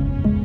you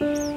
嗯。